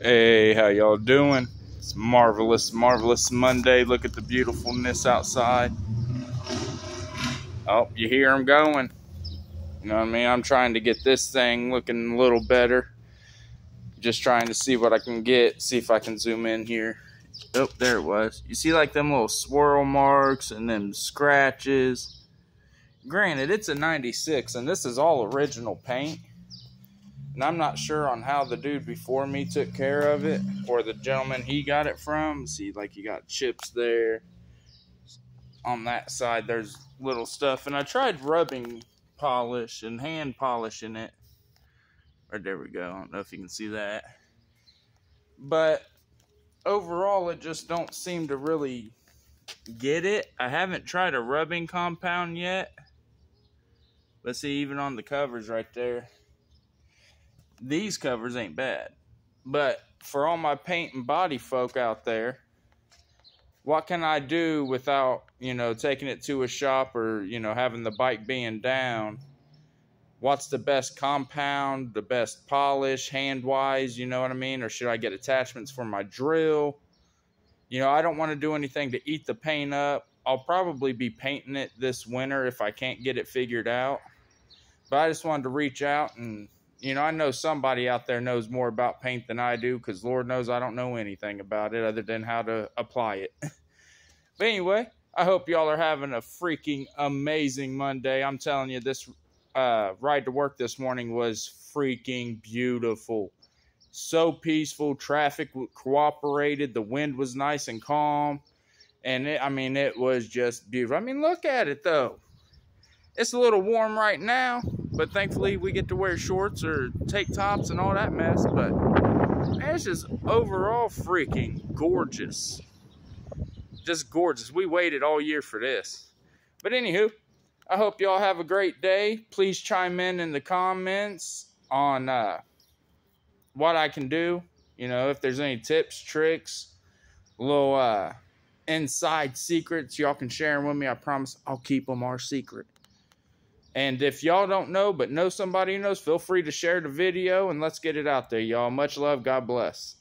Hey, how y'all doing? It's marvelous, marvelous Monday. Look at the beautifulness outside. Oh, you hear them going. You know what I mean? I'm trying to get this thing looking a little better. Just trying to see what I can get. See if I can zoom in here. Oh, there it was. You see like them little swirl marks and them scratches. Granted, it's a 96 and this is all original paint. And I'm not sure on how the dude before me took care of it or the gentleman he got it from. See, like you got chips there. On that side, there's little stuff. And I tried rubbing polish and hand polishing it. Or there we go. I don't know if you can see that. But overall, it just don't seem to really get it. I haven't tried a rubbing compound yet. Let's see, even on the covers right there these covers ain't bad. But for all my paint and body folk out there, what can I do without, you know, taking it to a shop or, you know, having the bike being down? What's the best compound, the best polish, hand wise, you know what I mean? Or should I get attachments for my drill? You know, I don't want to do anything to eat the paint up. I'll probably be painting it this winter if I can't get it figured out. But I just wanted to reach out and you know, I know somebody out there knows more about paint than I do because Lord knows I don't know anything about it other than how to apply it. but anyway, I hope y'all are having a freaking amazing Monday. I'm telling you, this uh, ride to work this morning was freaking beautiful. So peaceful. Traffic cooperated. The wind was nice and calm. And it, I mean, it was just beautiful. I mean, look at it though. It's a little warm right now, but thankfully we get to wear shorts or take tops and all that mess. But it's just overall freaking gorgeous. Just gorgeous. We waited all year for this. But anywho, I hope y'all have a great day. Please chime in in the comments on uh, what I can do. You know, if there's any tips, tricks, little uh, inside secrets, y'all can share them with me. I promise I'll keep them our secret. And if y'all don't know, but know somebody who knows, feel free to share the video and let's get it out there, y'all. Much love. God bless.